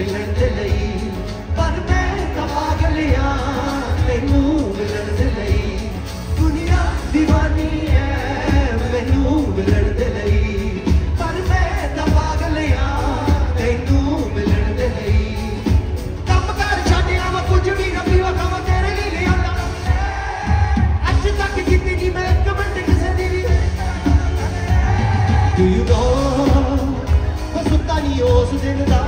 ਮਿਲਣ ਦੇ ਲਈ, ਪਰ ਮੈਂ ਤਾਂ ਪਾਗਲ ਆ ਤੈਨੂੰ ਮਿਲਣ ਦੇ ਲਈ। ਦੁਨੀਆ دیਵਾਨੀ ਹੈ ਮੈਨੂੰ ਮਿਲਣ ਦੇ ਲਈ। ਪਰ ਮੈਂ ਤਾਂ ਪਾਗਲ ਆ ਤੈਨੂੰ ਮਿਲਣ ਦੇ ਲਈ। ਕੰਮ ਕਰ ਛੱਡਿਆ ਮੈਂ ਕੁਝ ਵੀ ਨਾ ਪੀਵਾ ਕੰਮ ਤੇਰੇ ਲਈ ਲਿਆਂਦਾ ਅੱਜ ਤੱਕ ਕੀਤੀ ਨਹੀਂ ਮੈਂ ਇੱਕ ਮਿੰਟ ਕਿਸੇ ਦੀ ਵੀ। Do you know? ਸੁੱਤਾ ਨਹੀਂ ਉਸ ਦਿਨ ਦਾ